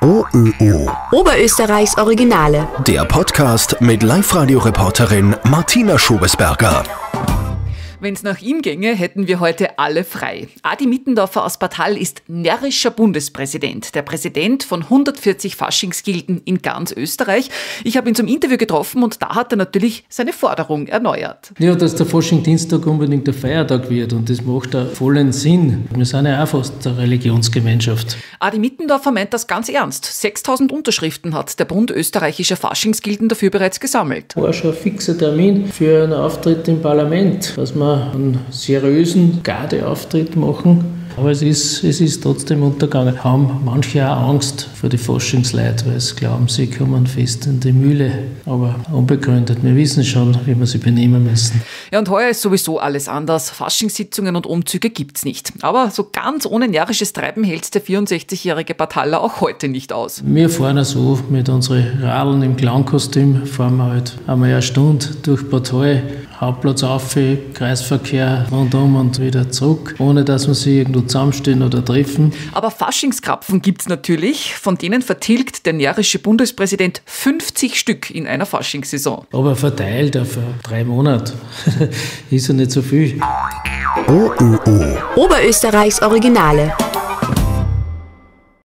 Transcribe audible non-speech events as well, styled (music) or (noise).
OÖO. Oberösterreichs Originale. Der Podcast mit Live-Radio-Reporterin Martina Schobesberger. Wenn es nach ihm ginge, hätten wir heute alle frei. Adi Mittendorfer aus Bartal ist närrischer Bundespräsident, der Präsident von 140 Faschingsgilden in ganz Österreich. Ich habe ihn zum Interview getroffen und da hat er natürlich seine Forderung erneuert. Ja, dass der Faschingdienstag unbedingt der Feiertag wird und das macht da vollen Sinn. Wir sind ja auch fast eine Religionsgemeinschaft. Adi Mittendorfer meint das ganz ernst. 6000 Unterschriften hat der Bund österreichischer Faschingsgilden dafür bereits gesammelt. War schon ein fixer Termin für einen Auftritt im Parlament, dass wir einen seriösen Gardeauftritt machen. Aber es ist, es ist trotzdem untergegangen. Haben manche auch Angst vor die Faschingsleute, weil sie glauben, sie kommen fest in die Mühle. Aber unbegründet. Wir wissen schon, wie wir sie benehmen müssen. Ja, und heuer ist sowieso alles anders. Faschingssitzungen und Umzüge gibt's nicht. Aber so ganz ohne närrisches Treiben hält der 64-jährige Bataller auch heute nicht aus. Wir fahren so mit unseren Radeln im Clownkostüm, fahren wir halt einmal eine Stunde durch Partei, Hauptplatz auf, Kreisverkehr rundum und wieder zurück, ohne dass wir sie irgendwo zusammenstehen oder treffen. Aber Faschingskrapfen gibt's natürlich. Von denen vertilgt der närrische Bundespräsident 50 Stück in einer Faschingssaison. Aber verteilt auf drei Monate (laughs) ist ja nicht so viel. OÖO. Oberösterreichs Originale.